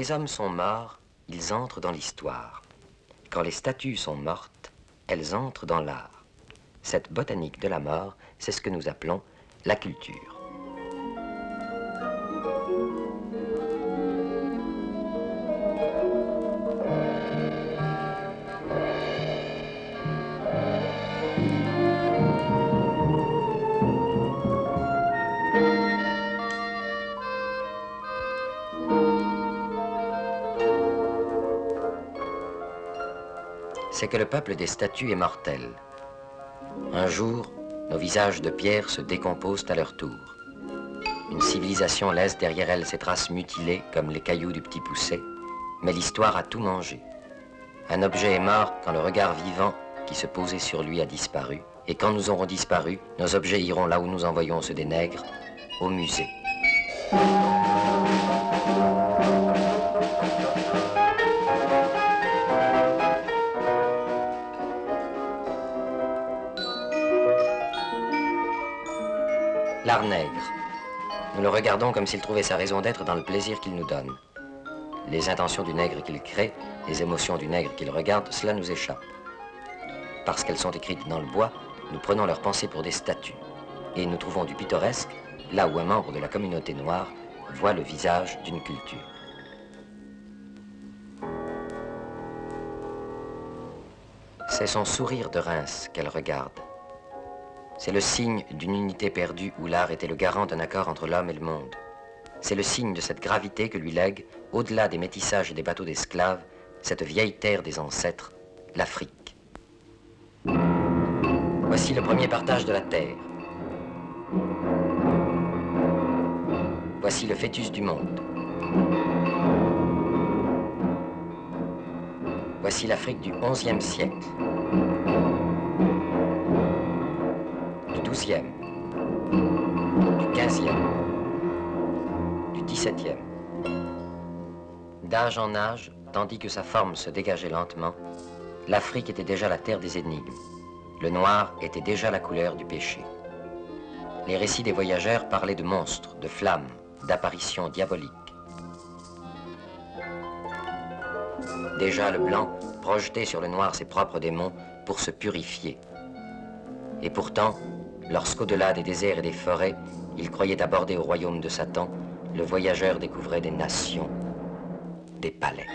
Les hommes sont morts, ils entrent dans l'histoire. Quand les statues sont mortes, elles entrent dans l'art. Cette botanique de la mort, c'est ce que nous appelons la culture. C'est que le peuple des statues est mortel. Un jour, nos visages de pierre se décomposent à leur tour. Une civilisation laisse derrière elle ses traces mutilées comme les cailloux du petit poussé, mais l'histoire a tout mangé. Un objet est mort quand le regard vivant qui se posait sur lui a disparu, et quand nous aurons disparu, nos objets iront là où nous envoyons ceux des nègres, au musée. Regardons comme s'il trouvait sa raison d'être dans le plaisir qu'il nous donne. Les intentions du nègre qu'il crée, les émotions du nègre qu'il regarde, cela nous échappe. Parce qu'elles sont écrites dans le bois, nous prenons leurs pensées pour des statues. Et nous trouvons du pittoresque là où un membre de la communauté noire voit le visage d'une culture. C'est son sourire de Reims qu'elle regarde. C'est le signe d'une unité perdue où l'art était le garant d'un accord entre l'homme et le monde. C'est le signe de cette gravité que lui lègue, au-delà des métissages et des bateaux d'esclaves, cette vieille terre des ancêtres, l'Afrique. Voici le premier partage de la terre. Voici le fœtus du monde. Voici l'Afrique du XIe siècle. 12e, du 15e, du 17e. D'âge en âge, tandis que sa forme se dégageait lentement, l'Afrique était déjà la terre des énigmes. Le noir était déjà la couleur du péché. Les récits des voyageurs parlaient de monstres, de flammes, d'apparitions diaboliques. Déjà le blanc projetait sur le noir ses propres démons pour se purifier. Et pourtant, Lorsqu'au-delà des déserts et des forêts, il croyait aborder au royaume de Satan, le voyageur découvrait des nations, des palais.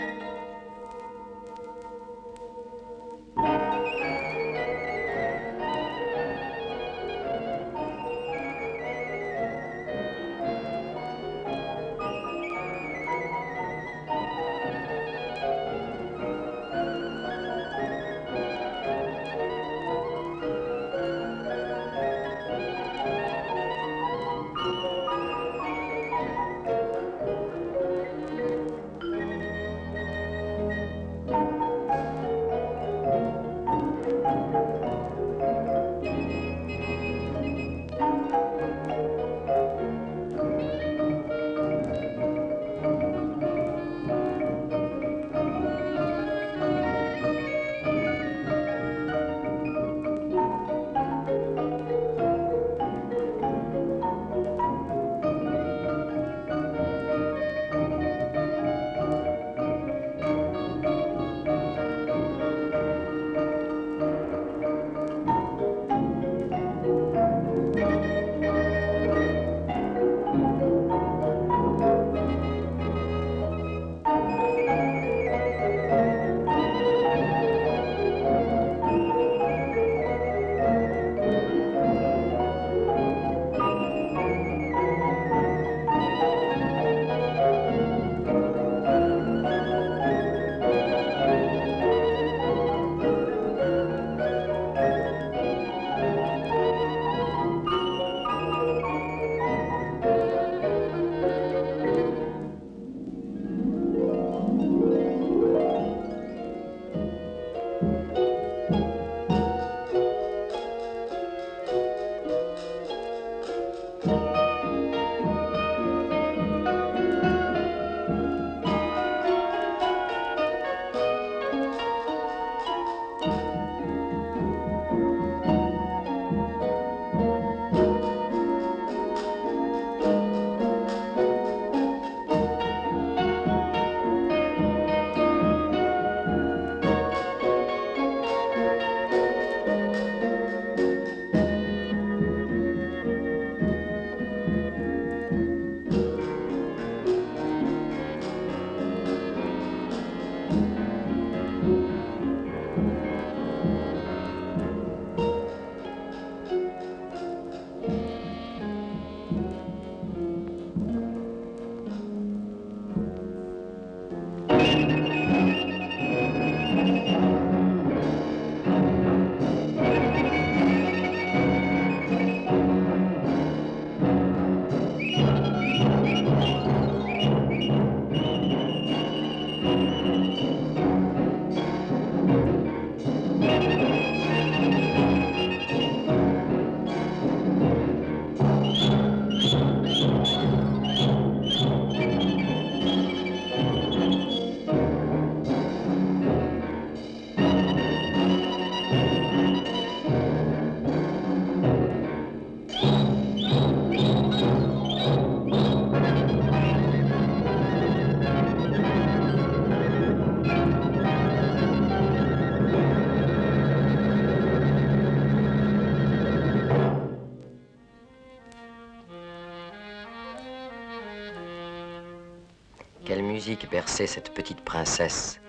Cette petite princesse,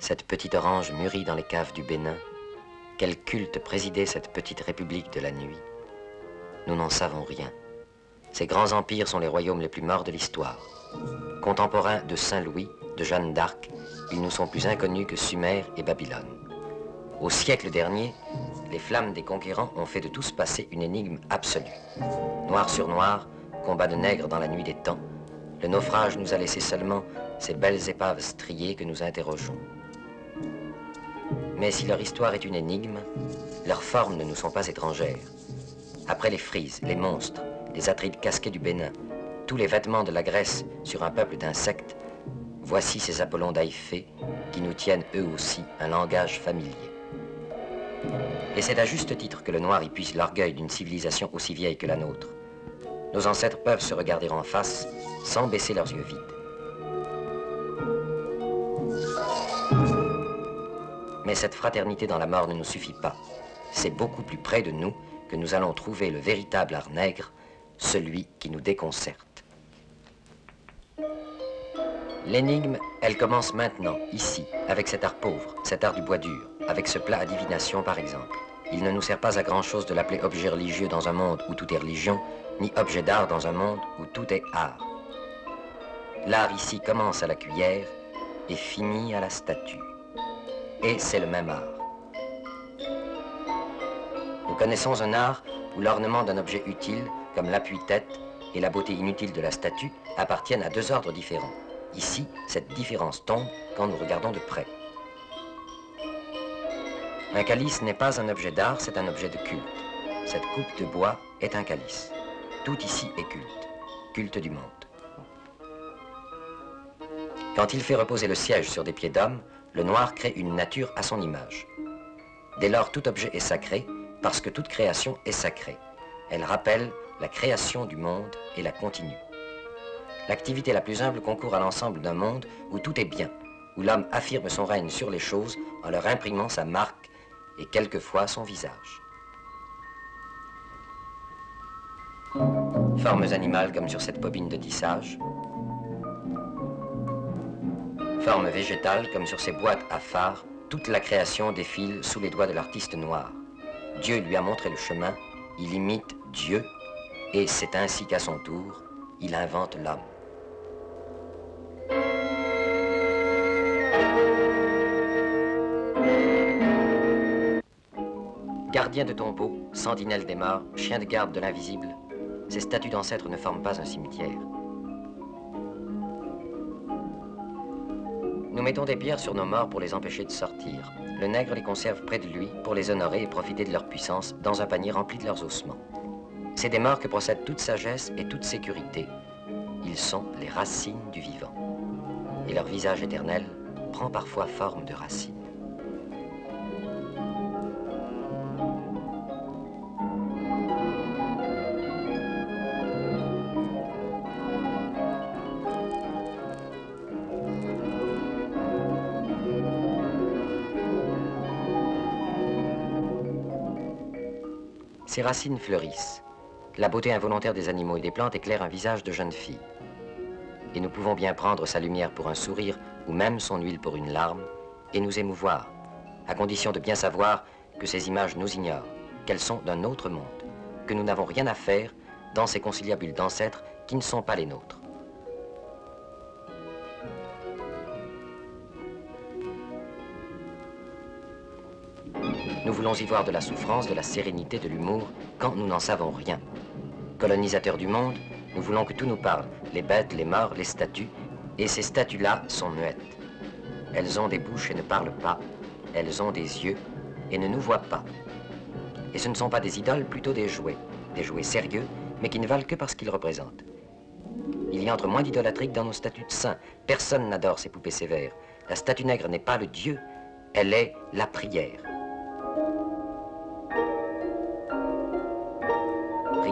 cette petite orange mûrie dans les caves du Bénin Quel culte présidait cette petite république de la nuit Nous n'en savons rien. Ces grands empires sont les royaumes les plus morts de l'histoire. Contemporains de Saint-Louis, de Jeanne d'Arc, ils nous sont plus inconnus que Sumer et Babylone. Au siècle dernier, les flammes des conquérants ont fait de tout ce passé une énigme absolue. Noir sur noir, combat de nègres dans la nuit des temps, le naufrage nous a laissé seulement ces belles épaves striées que nous interrogeons. Mais si leur histoire est une énigme, leurs formes ne nous sont pas étrangères. Après les frises, les monstres, les atrides casqués du Bénin, tous les vêtements de la Grèce sur un peuple d'insectes, voici ces Apollons d'Aïfé qui nous tiennent eux aussi un langage familier. Et c'est à juste titre que le noir y puise l'orgueil d'une civilisation aussi vieille que la nôtre. Nos ancêtres peuvent se regarder en face sans baisser leurs yeux vides. Mais cette fraternité dans la mort ne nous suffit pas. C'est beaucoup plus près de nous que nous allons trouver le véritable art nègre, celui qui nous déconcerte. L'énigme, elle commence maintenant, ici, avec cet art pauvre, cet art du bois dur, avec ce plat à divination par exemple. Il ne nous sert pas à grand-chose de l'appeler objet religieux dans un monde où tout est religion, ni objet d'art dans un monde où tout est art. L'art ici commence à la cuillère et finit à la statue. Et c'est le même art. Nous connaissons un art où l'ornement d'un objet utile, comme l'appui-tête et la beauté inutile de la statue, appartiennent à deux ordres différents. Ici, cette différence tombe quand nous regardons de près. Un calice n'est pas un objet d'art, c'est un objet de culte. Cette coupe de bois est un calice. Tout ici est culte, culte du monde. Quand il fait reposer le siège sur des pieds d'homme, le noir crée une nature à son image. Dès lors, tout objet est sacré, parce que toute création est sacrée. Elle rappelle la création du monde et la continue. L'activité la plus humble concourt à l'ensemble d'un monde où tout est bien, où l'homme affirme son règne sur les choses en leur imprimant sa marque et quelquefois son visage. Formes animales comme sur cette bobine de tissage. Formes végétales comme sur ces boîtes à phare, toute la création défile sous les doigts de l'artiste noir. Dieu lui a montré le chemin, il imite Dieu, et c'est ainsi qu'à son tour, il invente l'homme. Gardien de tombeau, sentinelle des morts, chien de garde de l'invisible, ces statues d'ancêtres ne forment pas un cimetière. Mettons des pierres sur nos morts pour les empêcher de sortir. Le nègre les conserve près de lui pour les honorer et profiter de leur puissance dans un panier rempli de leurs ossements. C'est des morts que procèdent toute sagesse et toute sécurité. Ils sont les racines du vivant. Et leur visage éternel prend parfois forme de racine. Ces racines fleurissent. La beauté involontaire des animaux et des plantes éclaire un visage de jeune fille. Et nous pouvons bien prendre sa lumière pour un sourire ou même son huile pour une larme et nous émouvoir, à condition de bien savoir que ces images nous ignorent, qu'elles sont d'un autre monde, que nous n'avons rien à faire dans ces conciliabules d'ancêtres qui ne sont pas les nôtres. Nous voulons y voir de la souffrance, de la sérénité, de l'humour, quand nous n'en savons rien. Colonisateurs du monde, nous voulons que tout nous parle, les bêtes, les morts, les statues, et ces statues-là sont muettes. Elles ont des bouches et ne parlent pas, elles ont des yeux et ne nous voient pas. Et ce ne sont pas des idoles, plutôt des jouets, des jouets sérieux, mais qui ne valent que parce qu'ils représentent. Il y entre moins d'idolâtrie que dans nos statues de saints. Personne n'adore ces poupées sévères. La statue nègre n'est pas le Dieu, elle est la prière.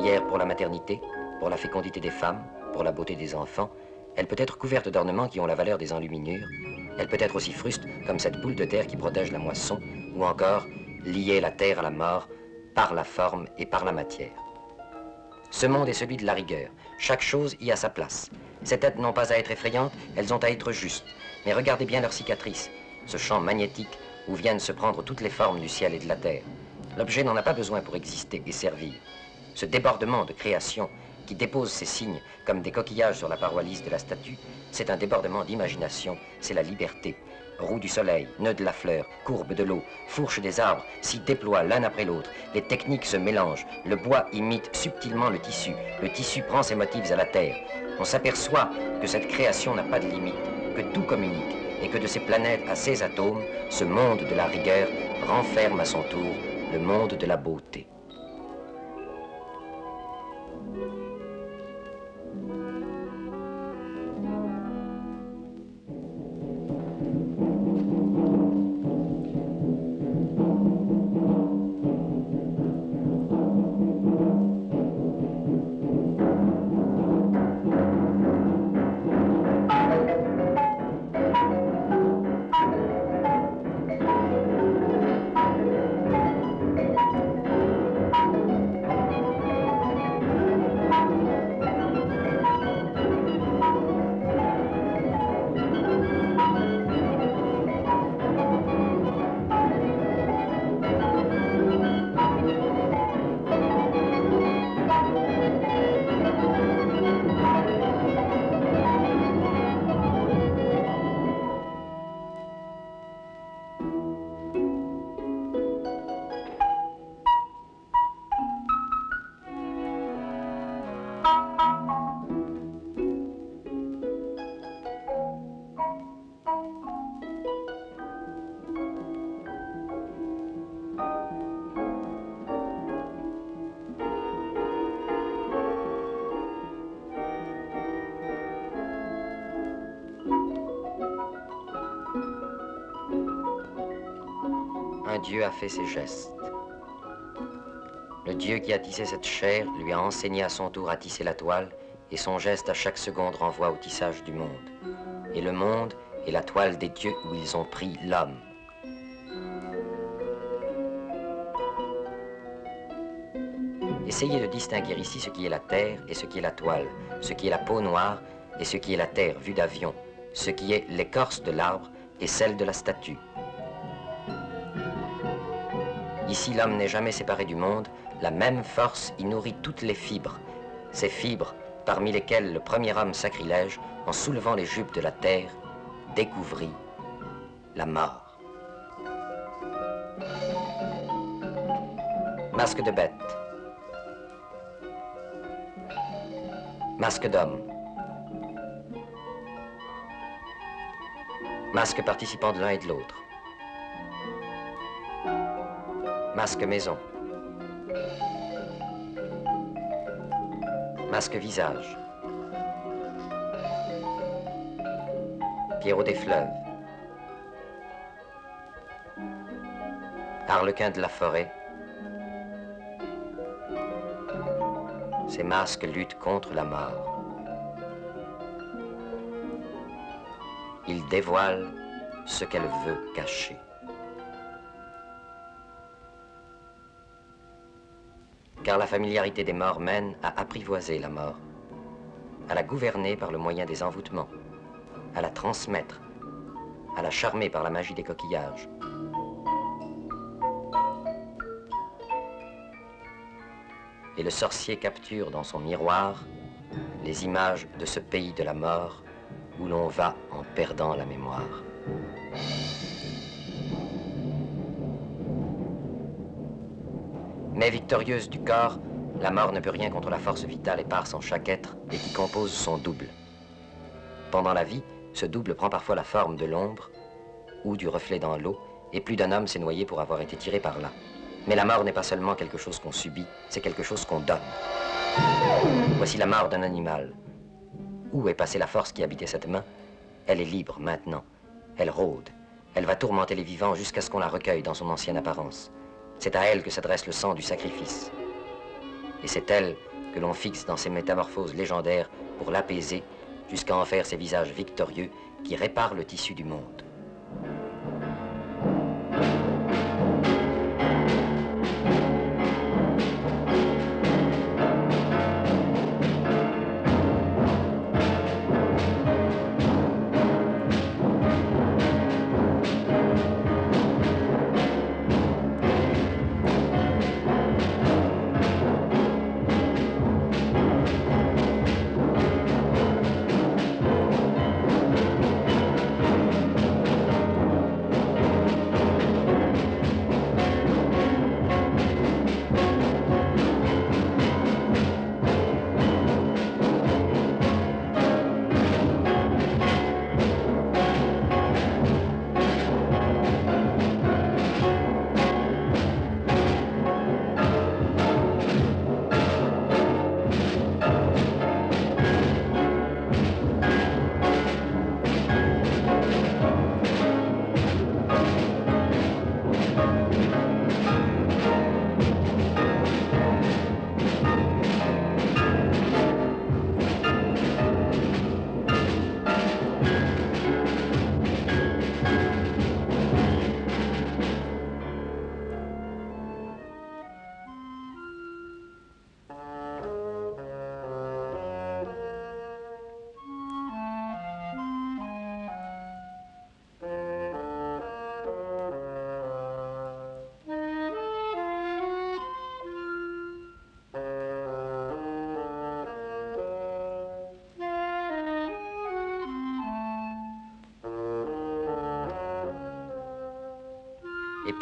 Prière pour la maternité, pour la fécondité des femmes, pour la beauté des enfants. Elle peut être couverte d'ornements qui ont la valeur des enluminures. Elle peut être aussi fruste comme cette boule de terre qui protège la moisson, ou encore lier la terre à la mort par la forme et par la matière. Ce monde est celui de la rigueur. Chaque chose y a sa place. Ces têtes n'ont pas à être effrayantes, elles ont à être justes. Mais regardez bien leurs cicatrices, ce champ magnétique où viennent se prendre toutes les formes du ciel et de la terre. L'objet n'en a pas besoin pour exister et servir. Ce débordement de création qui dépose ses signes comme des coquillages sur la paroi lisse de la statue, c'est un débordement d'imagination, c'est la liberté. Roue du soleil, nœud de la fleur, courbe de l'eau, fourche des arbres s'y déploient l'un après l'autre. Les techniques se mélangent. Le bois imite subtilement le tissu. Le tissu prend ses motifs à la terre. On s'aperçoit que cette création n'a pas de limite, que tout communique et que de ces planètes à ces atomes, ce monde de la rigueur renferme à son tour le monde de la beauté. Dieu a fait ses gestes. Le Dieu qui a tissé cette chair lui a enseigné à son tour à tisser la toile, et son geste à chaque seconde renvoie au tissage du monde. Et le monde est la toile des dieux où ils ont pris l'homme. Essayez de distinguer ici ce qui est la terre et ce qui est la toile, ce qui est la peau noire et ce qui est la terre vue d'avion, ce qui est l'écorce de l'arbre et celle de la statue. Ici, l'homme n'est jamais séparé du monde. La même force y nourrit toutes les fibres. Ces fibres, parmi lesquelles le premier homme sacrilège, en soulevant les jupes de la terre, découvrit la mort. Masque de bête. Masque d'homme. Masque participant de l'un et de l'autre. Masque maison. Masque visage. Pierrot des fleuves. Harlequin de la forêt. Ces masques luttent contre la mort. Ils dévoilent ce qu'elle veut cacher. Car la familiarité des morts mène à apprivoiser la mort, à la gouverner par le moyen des envoûtements, à la transmettre, à la charmer par la magie des coquillages. Et le sorcier capture dans son miroir les images de ce pays de la mort où l'on va en perdant la mémoire. Mais victorieuse du corps, la mort ne peut rien contre la force vitale éparse en chaque être et qui compose son double. Pendant la vie, ce double prend parfois la forme de l'ombre ou du reflet dans l'eau, et plus d'un homme s'est noyé pour avoir été tiré par là. Mais la mort n'est pas seulement quelque chose qu'on subit, c'est quelque chose qu'on donne. Voici la mort d'un animal. Où est passée la force qui habitait cette main? Elle est libre maintenant. Elle rôde. Elle va tourmenter les vivants jusqu'à ce qu'on la recueille dans son ancienne apparence. C'est à elle que s'adresse le sang du sacrifice. Et c'est elle que l'on fixe dans ses métamorphoses légendaires pour l'apaiser jusqu'à en faire ces visages victorieux qui réparent le tissu du monde.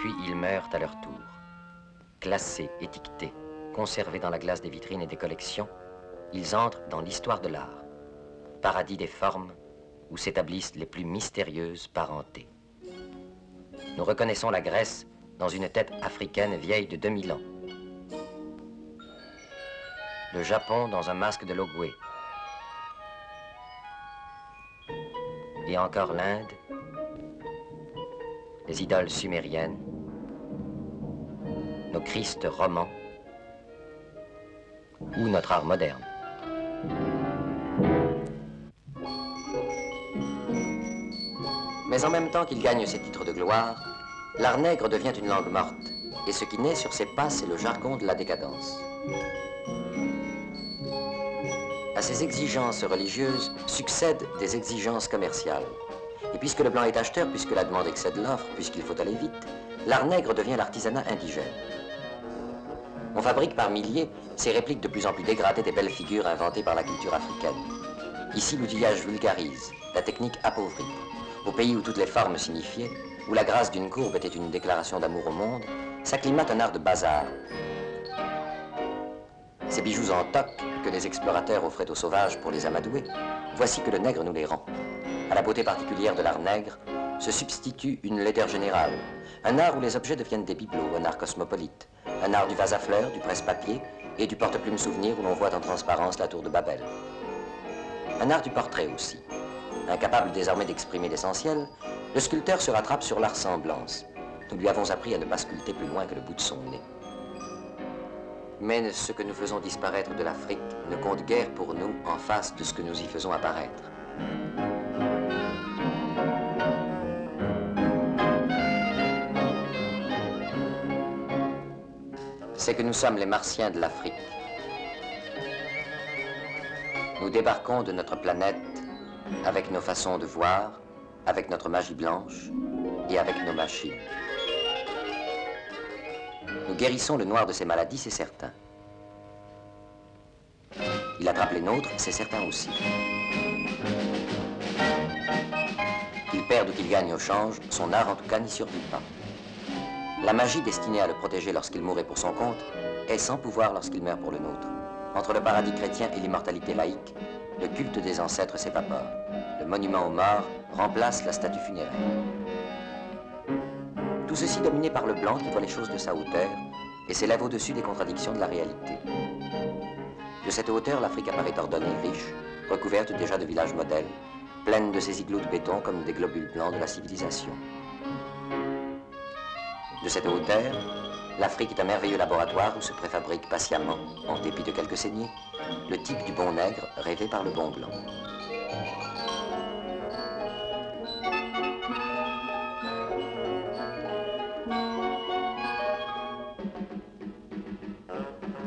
Puis ils meurent à leur tour. Classés, étiquetés, conservés dans la glace des vitrines et des collections, ils entrent dans l'histoire de l'art, paradis des formes où s'établissent les plus mystérieuses parentés. Nous reconnaissons la Grèce dans une tête africaine vieille de 2000 ans. Le Japon dans un masque de Logwe. Et encore l'Inde, les idoles sumériennes, nos Christ romans ou notre art moderne. Mais en même temps qu'il gagne ses titres de gloire, l'art nègre devient une langue morte, et ce qui naît sur ses pas, c'est le jargon de la décadence. À ces exigences religieuses succèdent des exigences commerciales. Et puisque le blanc est acheteur, puisque la demande excède l'offre, puisqu'il faut aller vite, l'art nègre devient l'artisanat indigène. On fabrique par milliers ces répliques de plus en plus dégradées des belles figures inventées par la culture africaine. Ici, l'outillage vulgarise, la technique appauvrit. Au pays où toutes les formes signifiaient, où la grâce d'une courbe était une déclaration d'amour au monde, s'acclimate un art de bazar. Ces bijoux en toc que les explorateurs offraient aux sauvages pour les amadouer, voici que le nègre nous les rend. À la beauté particulière de l'art nègre se substitue une laideur générale, un art où les objets deviennent des bibelots, un art cosmopolite, un art du vase à fleurs, du presse-papier et du porte-plume souvenir où l'on voit en transparence la tour de Babel. Un art du portrait aussi. Incapable désormais d'exprimer l'essentiel, le sculpteur se rattrape sur la ressemblance. Nous lui avons appris à ne pas sculpter plus loin que le bout de son nez. Mais ce que nous faisons disparaître de l'Afrique ne compte guère pour nous en face de ce que nous y faisons apparaître. C'est que nous sommes les martiens de l'Afrique. Nous débarquons de notre planète avec nos façons de voir, avec notre magie blanche et avec nos machines. Nous guérissons le noir de ses maladies, c'est certain. Il attrape les nôtres, c'est certain aussi. Qu'il perde ou qu'il gagne au change, son art en tout cas n'y survit pas. La magie destinée à le protéger lorsqu'il mourrait pour son compte est sans pouvoir lorsqu'il meurt pour le nôtre. Entre le paradis chrétien et l'immortalité laïque, le culte des ancêtres s'évapore. Le monument aux morts remplace la statue funéraire. Tout ceci dominé par le blanc qui voit les choses de sa hauteur et s'élève au-dessus des contradictions de la réalité. De cette hauteur, l'Afrique apparaît ordonnée, riche, recouverte déjà de villages modèles, pleine de ces igloos de béton comme des globules blancs de la civilisation. De cette hauteur, l'Afrique est un merveilleux laboratoire où se préfabrique patiemment, en dépit de quelques saignées, le type du bon nègre rêvé par le bon blanc.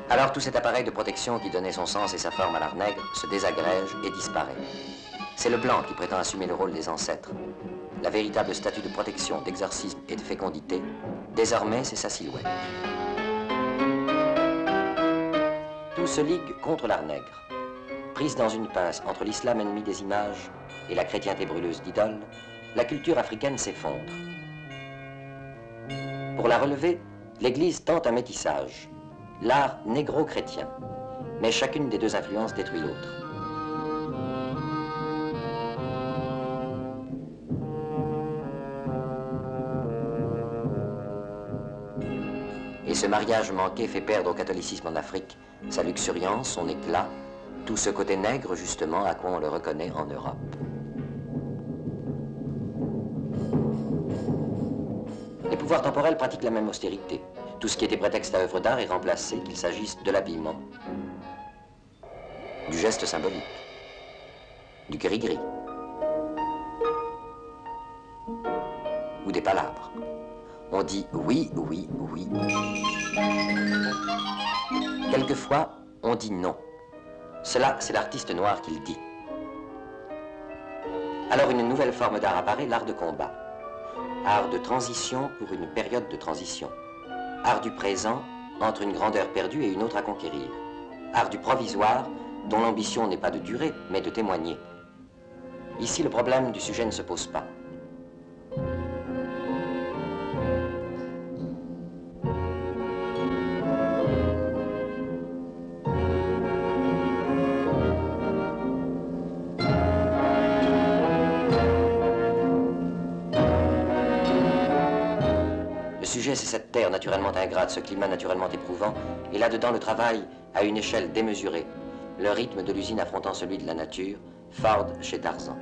Alors tout cet appareil de protection qui donnait son sens et sa forme à l'art nègre se désagrège et disparaît. C'est le blanc qui prétend assumer le rôle des ancêtres. La véritable statue de protection, d'exorcisme et de fécondité Désormais, c'est sa silhouette. Tout se ligue contre l'art nègre. Prise dans une pince entre l'islam ennemi des images et la chrétienté brûleuse d'idoles, la culture africaine s'effondre. Pour la relever, l'Église tente un métissage, l'art négro-chrétien, mais chacune des deux influences détruit l'autre. Et ce mariage manqué fait perdre au catholicisme en Afrique sa luxuriance, son éclat, tout ce côté nègre justement à quoi on le reconnaît en Europe. Les pouvoirs temporels pratiquent la même austérité. Tout ce qui était prétexte à œuvre d'art est remplacé, qu'il s'agisse de l'habillement, du geste symbolique, du gris-gris ou des palabres. On dit oui, oui, oui. Quelquefois, on dit non. Cela, c'est l'artiste noir qui le dit. Alors une nouvelle forme d'art apparaît, l'art de combat. Art de transition pour une période de transition. Art du présent entre une grandeur perdue et une autre à conquérir. Art du provisoire dont l'ambition n'est pas de durer, mais de témoigner. Ici, le problème du sujet ne se pose pas. Naturellement ingrate, ce climat naturellement éprouvant, et là-dedans le travail à une échelle démesurée, le rythme de l'usine affrontant celui de la nature, Ford chez Tarzan.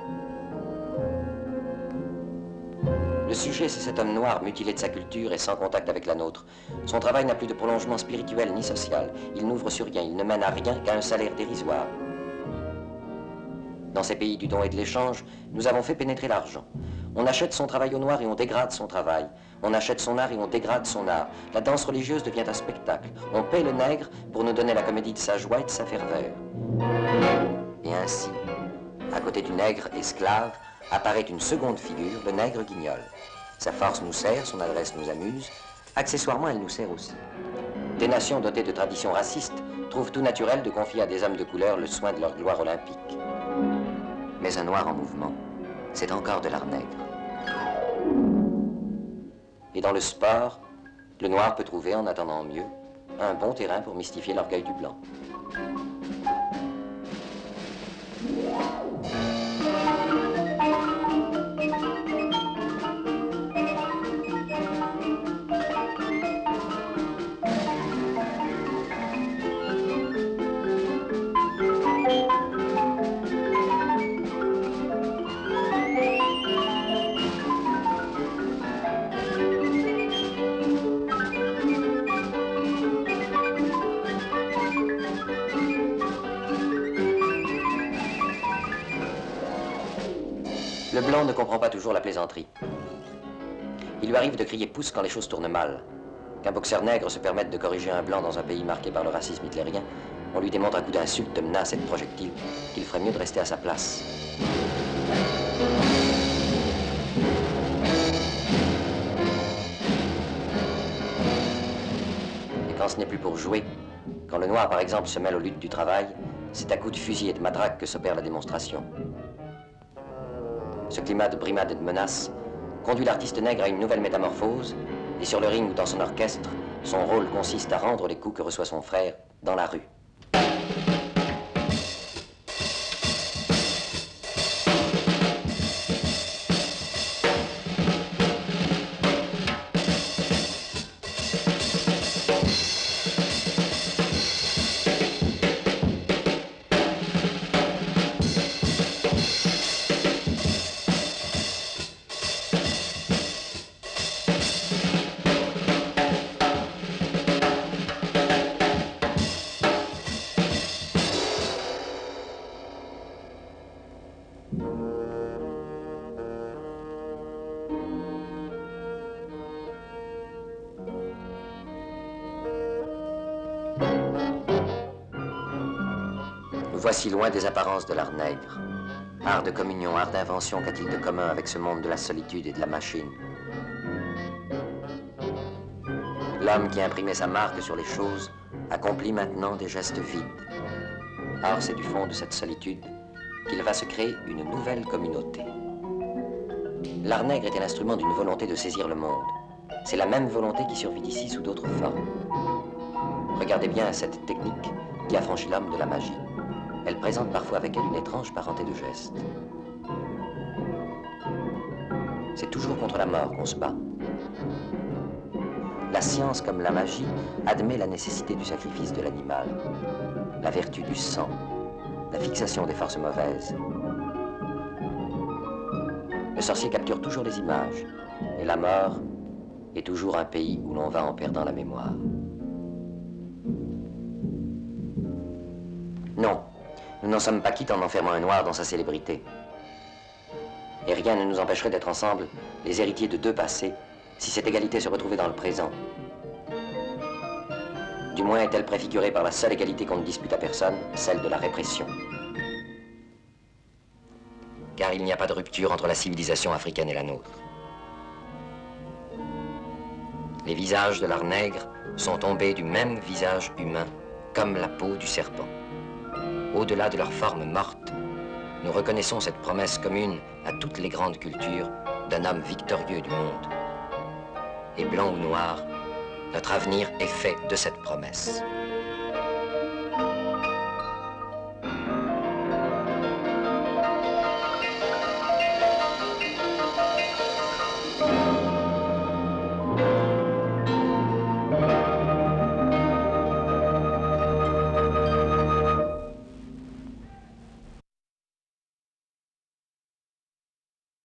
Le sujet, c'est cet homme noir mutilé de sa culture et sans contact avec la nôtre. Son travail n'a plus de prolongement spirituel ni social. Il n'ouvre sur rien, il ne mène à rien qu'à un salaire dérisoire. Dans ces pays du don et de l'échange, nous avons fait pénétrer l'argent. On achète son travail au noir et on dégrade son travail. On achète son art et on dégrade son art. La danse religieuse devient un spectacle. On paie le nègre pour nous donner la comédie de sa joie et de sa ferveur. Et ainsi, à côté du nègre esclave, apparaît une seconde figure, le nègre guignol. Sa force nous sert, son adresse nous amuse. Accessoirement, elle nous sert aussi. Des nations dotées de traditions racistes trouvent tout naturel de confier à des hommes de couleur le soin de leur gloire olympique. Mais un noir en mouvement, c'est encore de l'art nègre. Et dans le sport, le noir peut trouver, en attendant mieux, un bon terrain pour mystifier l'orgueil du blanc. Le blanc ne comprend pas toujours la plaisanterie. Il lui arrive de crier pouce quand les choses tournent mal. Qu'un boxeur nègre se permette de corriger un blanc dans un pays marqué par le racisme hitlérien, on lui démontre à coup d'insultes, de menaces et de projectiles qu'il ferait mieux de rester à sa place. Et quand ce n'est plus pour jouer, quand le noir par exemple se mêle aux luttes du travail, c'est à coups de fusil et de matraque que s'opère la démonstration. Ce climat de brimade et de menace conduit l'artiste nègre à une nouvelle métamorphose, et sur le ring ou dans son orchestre, son rôle consiste à rendre les coups que reçoit son frère dans la rue. Voici loin des apparences de l'art nègre. Art de communion, art d'invention, qu'a-t-il de commun avec ce monde de la solitude et de la machine? L'homme qui imprimait sa marque sur les choses accomplit maintenant des gestes vides. Or, c'est du fond de cette solitude qu'il va se créer une nouvelle communauté. L'art nègre était l'instrument d'une volonté de saisir le monde. C'est la même volonté qui survit ici sous d'autres formes. Regardez bien cette technique qui affranchit l'homme de la magie. Elle présente parfois avec elle une étrange parenté de gestes. C'est toujours contre la mort qu'on se bat. La science, comme la magie, admet la nécessité du sacrifice de l'animal, la vertu du sang, la fixation des forces mauvaises. Le sorcier capture toujours les images, et la mort est toujours un pays où l'on va en perdant la mémoire. Non, n'en sommes pas quittes en enfermant un noir dans sa célébrité. Et rien ne nous empêcherait d'être ensemble les héritiers de deux passés si cette égalité se retrouvait dans le présent. Du moins est-elle préfigurée par la seule égalité qu'on ne dispute à personne, celle de la répression. Car il n'y a pas de rupture entre la civilisation africaine et la nôtre. Les visages de l'art nègre sont tombés du même visage humain, comme la peau du serpent. Au-delà de leur forme morte, nous reconnaissons cette promesse commune à toutes les grandes cultures d'un homme victorieux du monde. Et blanc ou noir, notre avenir est fait de cette promesse.